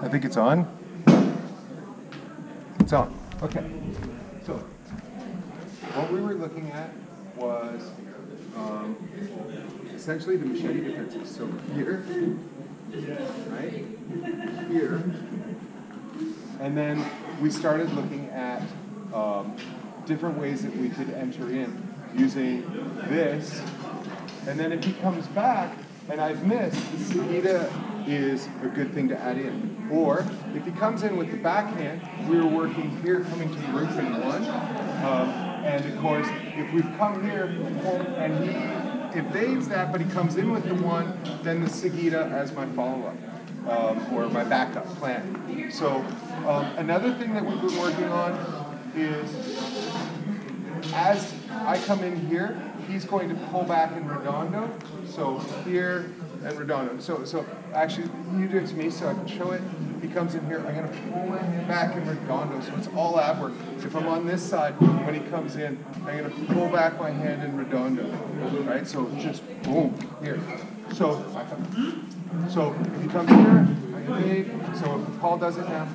I think it's on. It's on. Okay. So, what we were looking at was um, essentially the machete differences. So here, right? Here. And then we started looking at um, different ways that we could enter in using this. And then if he comes back and I've missed, the Sagita is a good thing to add in. Or if he comes in with the backhand, we were working here coming to the roof in one. Um, and of course, if we've come here and he evades that, but he comes in with the one, then the Sagita as my follow-up. Um, or my backup plan. So um, another thing that we've been working on is as I come in here, he's going to pull back in redondo. So here and redondo. So so actually, you do it to me so I can show it. He comes in here, I'm going to pull back in redondo. So it's all ab work. If I'm on this side, when he comes in, I'm going to pull back my hand in redondo. Right? So just boom, here. So. So if he comes here, I evade. So if Paul does it now,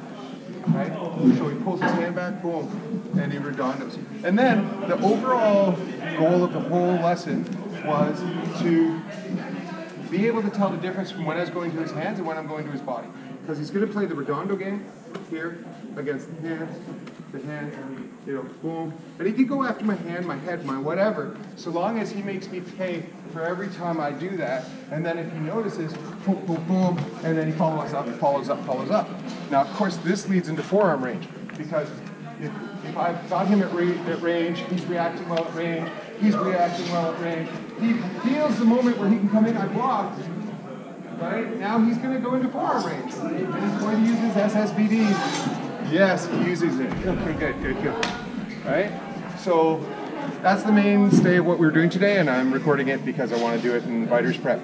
right? So he pulls his hand back, boom, and he redondos. And then the overall goal of the whole lesson was to be able to tell the difference from when I was going to his hands and when I'm going to his body. Because he's going to play the redondo game here against the hand, the hand, and you know, boom. And he can go after my hand, my head, my whatever, so long as he makes me pay for every time I do that. And then if he notices, boom, boom, boom, and then he follows up, follows up, follows up. Now, of course, this leads into forearm range because if, if I've got him at, at range, he's reacting well at range, he's reacting well at range, he feels the moment where he can come in, I block, right? Now he's going to go into forearm range, and he's going to use his SSBD. Yes, he uses it. Okay, good, good, good. Right? So that's the mainstay of what we're doing today, and I'm recording it because I want to do it in Viters Prep.